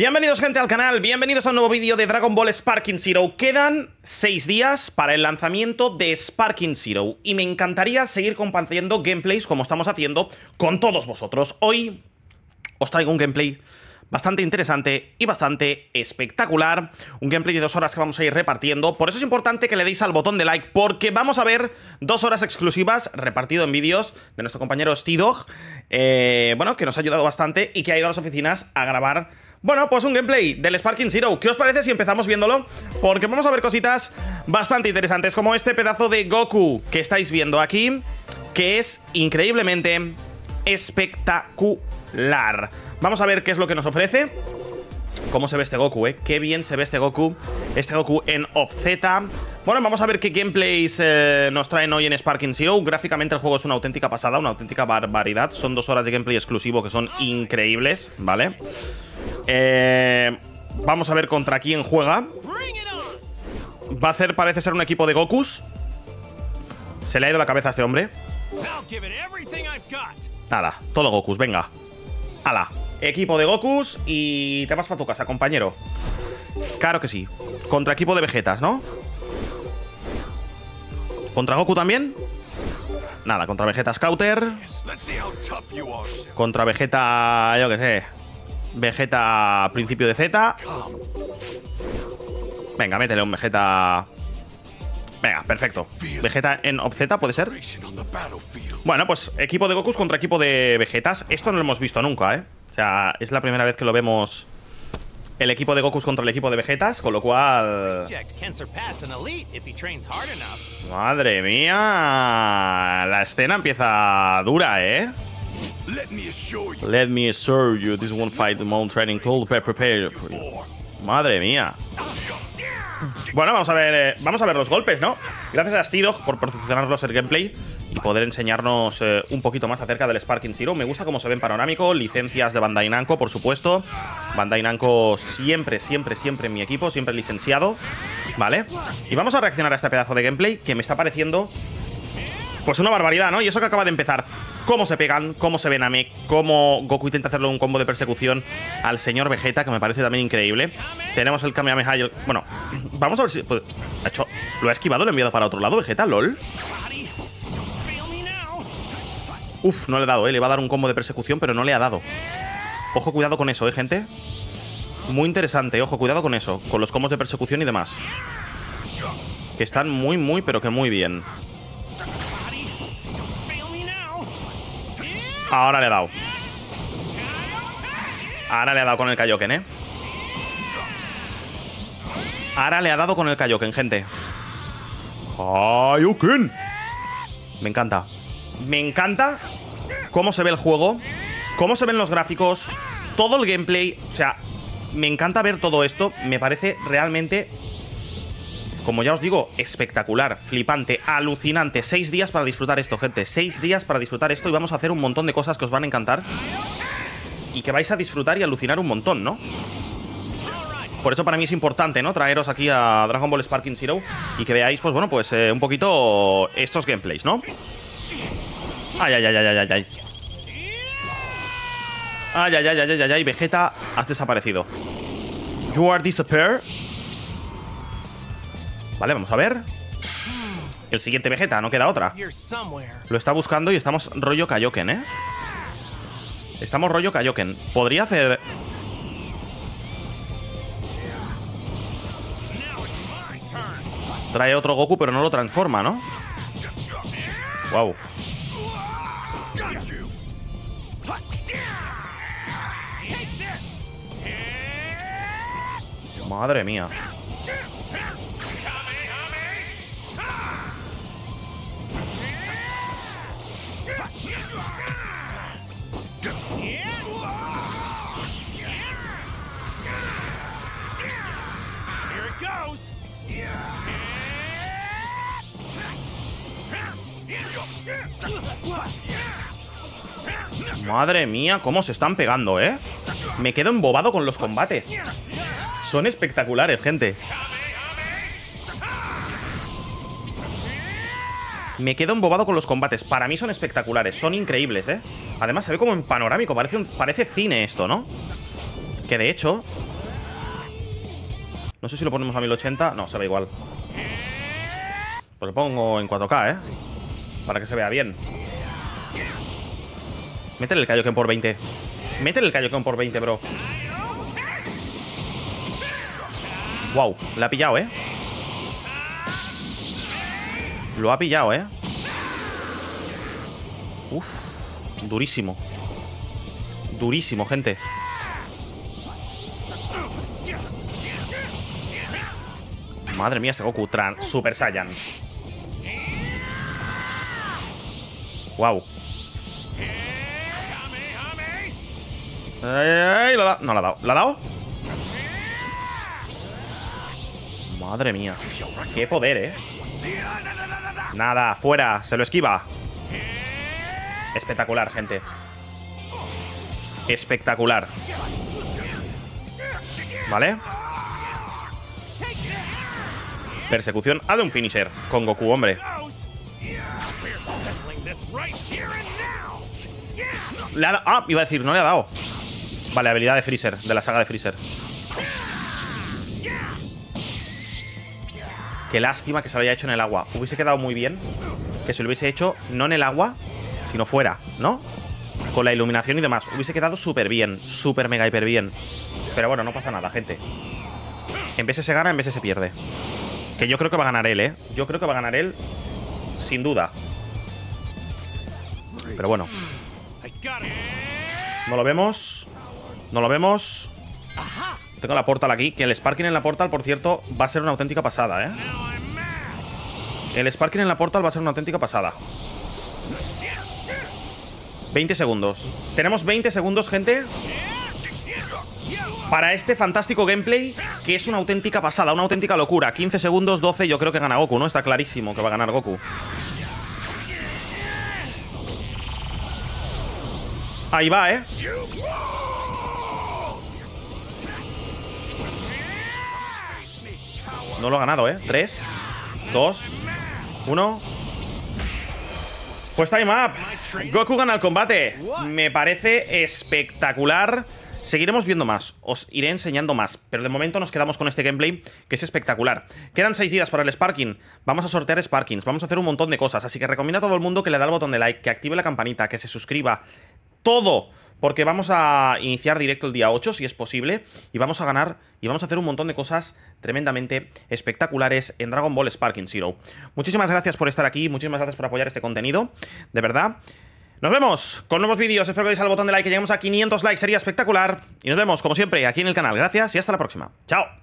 Bienvenidos gente al canal, bienvenidos a un nuevo vídeo de Dragon Ball Sparking Zero. Quedan 6 días para el lanzamiento de Sparking Zero y me encantaría seguir compartiendo gameplays como estamos haciendo con todos vosotros. Hoy os traigo un gameplay bastante interesante y bastante espectacular. Un gameplay de dos horas que vamos a ir repartiendo. Por eso es importante que le deis al botón de like, porque vamos a ver dos horas exclusivas repartido en vídeos de nuestro compañero Stidog. Eh, bueno, que nos ha ayudado bastante y que ha ido a las oficinas a grabar bueno, pues un gameplay del Sparking Zero. ¿Qué os parece si empezamos viéndolo? Porque vamos a ver cositas bastante interesantes, como este pedazo de Goku que estáis viendo aquí, que es increíblemente espectacular. Vamos a ver qué es lo que nos ofrece. Cómo se ve este Goku, ¿eh? Qué bien se ve este Goku. Este Goku en Z. Bueno, vamos a ver qué gameplays eh, nos traen hoy en Sparking Zero. Gráficamente el juego es una auténtica pasada, una auténtica barbaridad. Son dos horas de gameplay exclusivo que son increíbles, ¿vale? Eh, vamos a ver contra quién juega. Va a hacer, parece ser un equipo de Gokus. Se le ha ido la cabeza a este hombre. Nada, todo Gokus, venga. Hala, equipo de Gokus y te vas para tu casa, compañero. Claro que sí. Contra equipo de Vegetas, ¿no? ¿Contra Goku también? Nada, contra Vegeta Scouter. Contra Vegeta, yo que sé, Vegeta principio de Z. Venga, métele un Vegeta... Venga, perfecto. Vegeta en Z, ¿puede ser? Bueno, pues equipo de Gokus contra equipo de Vegetas. Esto no lo hemos visto nunca, ¿eh? O sea, es la primera vez que lo vemos el equipo de Gokus contra el equipo de Vegetas, con lo cual... Madre mía, la escena empieza dura, ¿eh? Let me assure you. this won't fight the Mount Training Cold Prepare Madre mía. Bueno, vamos a ver eh, vamos a ver los golpes, ¿no? Gracias a Stidog por proporcionarnos el gameplay y poder enseñarnos eh, un poquito más acerca del Sparking Zero. Me gusta cómo se ve en panorámico, licencias de Bandai Namco, por supuesto. Bandai Namco siempre, siempre, siempre en mi equipo, siempre licenciado, ¿vale? Y vamos a reaccionar a este pedazo de gameplay que me está pareciendo pues una barbaridad, ¿no? Y eso que acaba de empezar cómo se pegan, cómo se ven a Namek, cómo Goku intenta hacerle un combo de persecución al señor Vegeta, que me parece también increíble. Tenemos el Kamehameha y el... Bueno, vamos a ver si... Pues, hecho, ¿Lo ha esquivado? ¿Lo ha enviado para otro lado Vegeta? ¿Lol? Uf, no le ha dado, ¿eh? Le va a dar un combo de persecución, pero no le ha dado. Ojo, cuidado con eso, ¿eh, gente? Muy interesante, ojo, cuidado con eso. Con los combos de persecución y demás. Que están muy, muy, pero que muy bien. Ahora le ha dado. Ahora le ha dado con el Kaioken, ¿eh? Ahora le ha dado con el Kaioken, gente. Kaioken. Me encanta. Me encanta cómo se ve el juego, cómo se ven los gráficos, todo el gameplay. O sea, me encanta ver todo esto. Me parece realmente como ya os digo, espectacular, flipante, alucinante. Seis días para disfrutar esto, gente. Seis días para disfrutar esto y vamos a hacer un montón de cosas que os van a encantar. Y que vais a disfrutar y alucinar un montón, ¿no? Por eso para mí es importante, ¿no? Traeros aquí a Dragon Ball Sparking Zero y que veáis, pues bueno, pues eh, un poquito estos gameplays, ¿no? Ay, ay, ay, ay, ay, ay, ay. Ay, ay, ay, ay, ay, ay, Vegeta, has desaparecido. You are disappear. Vale, vamos a ver. El siguiente Vegeta, no queda otra. Lo está buscando y estamos rollo Kaioken, ¿eh? Estamos rollo Kaioken. Podría hacer... Trae otro Goku, pero no lo transforma, ¿no? Wow. Madre mía. Madre mía, cómo se están pegando, ¿eh? Me quedo embobado con los combates. Son espectaculares, gente. Me quedo embobado con los combates. Para mí son espectaculares, son increíbles, ¿eh? Además se ve como en panorámico, parece, parece cine esto, ¿no? Que de hecho, No sé si lo ponemos a 1080. No, se ve igual. Pues lo pongo en 4K, ¿eh? Para que se vea bien. Métele el Kaioken por 20. Métele el Kaioken por 20, bro. Wow, le ha pillado, ¿eh? Lo ha pillado, ¿eh? Uf, durísimo. Durísimo, gente. Madre mía, este Goku Super Saiyan. Wow. Ay, lo dado. No, lo ha dado. ¿Lo ha dado? Madre mía. Qué poder, ¿eh? Nada, fuera. Se lo esquiva. Espectacular, gente. Espectacular. ¿Vale? Persecución a de un finisher con Goku, hombre. Le ha ah, iba a decir, no le ha dado. Vale, habilidad de Freezer, de la saga de Freezer. Qué lástima que se lo haya hecho en el agua. Hubiese quedado muy bien que se lo hubiese hecho no en el agua, sino fuera, ¿no? Con la iluminación y demás. Hubiese quedado súper bien, súper mega hiper bien. Pero bueno, no pasa nada, gente. En vez se gana, en vez se pierde. Que yo creo que va a ganar él, ¿eh? Yo creo que va a ganar él, sin duda. Pero bueno. No lo vemos. No lo vemos. Tengo la portal aquí. Que el Sparking en la portal, por cierto, va a ser una auténtica pasada, ¿eh? El Sparking en la portal va a ser una auténtica pasada. 20 segundos. Tenemos 20 segundos, gente. Para este fantástico gameplay, que es una auténtica pasada, una auténtica locura. 15 segundos, 12, yo creo que gana Goku, ¿no? Está clarísimo que va a ganar Goku. Ahí va, ¿eh? No lo ha ganado, ¿eh? 3, 2, 1. Pues time up. Goku gana el combate. Me parece espectacular. Seguiremos viendo más, os iré enseñando más, pero de momento nos quedamos con este gameplay que es espectacular. Quedan 6 días para el Sparking, vamos a sortear Sparkings, vamos a hacer un montón de cosas, así que recomiendo a todo el mundo que le da el botón de like, que active la campanita, que se suscriba, todo porque vamos a iniciar directo el día 8, si es posible, y vamos a ganar, y vamos a hacer un montón de cosas tremendamente espectaculares en Dragon Ball Sparking Zero. Muchísimas gracias por estar aquí, muchísimas gracias por apoyar este contenido, de verdad. Nos vemos con nuevos vídeos, espero que deis al botón de like, que lleguemos a 500 likes, sería espectacular. Y nos vemos, como siempre, aquí en el canal. Gracias y hasta la próxima. Chao.